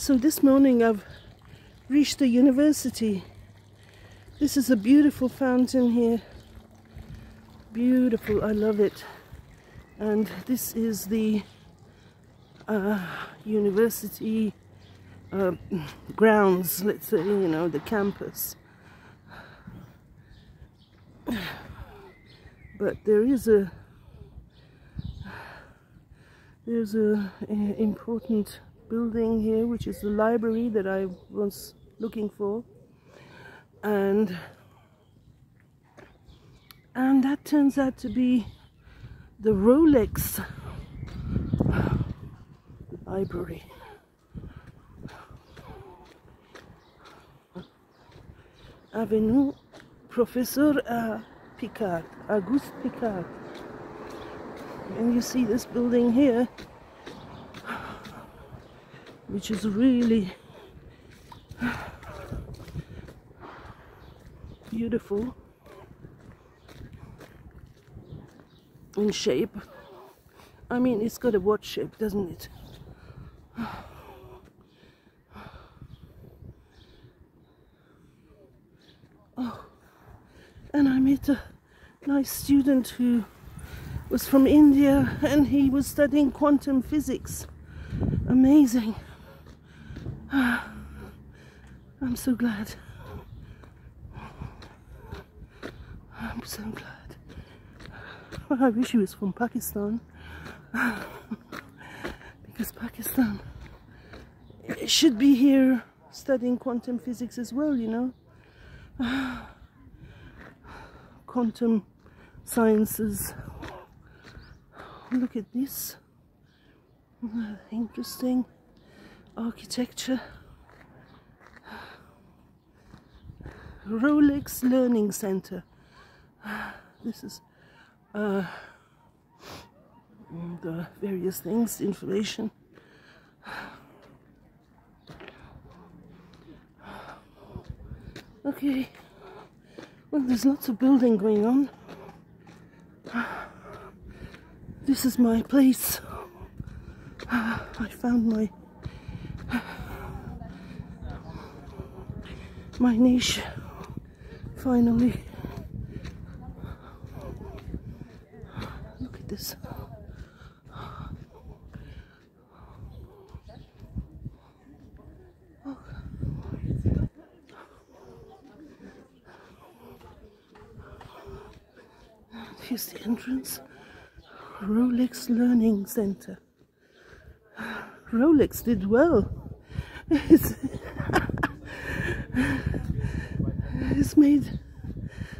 So this morning I've reached the university. This is a beautiful fountain here. Beautiful, I love it. And this is the uh, university uh, grounds, let's say, you know, the campus. But there is a there's a, a important building here, which is the library that I was looking for, and and that turns out to be the Rolex library. Avenue Professor uh, Picard, Auguste Picard. And you see this building here, which is really beautiful in shape. I mean, it's got a watch shape, doesn't it? Oh, and I met a nice student who was from India and he was studying quantum physics. Amazing. I'm so glad. I'm so glad. I wish he was from Pakistan. because Pakistan should be here studying quantum physics as well, you know. quantum sciences. Look at this. Interesting architecture. Rolex Learning Center. This is uh, the various things, information. Okay, well, there's lots of building going on. This is my place. I found my my niche finally. Look at this. Here's the entrance. Rolex Learning Center. Rolex did well. It's made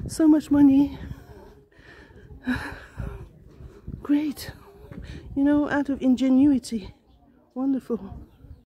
so much money. Great. You know, out of ingenuity. Wonderful.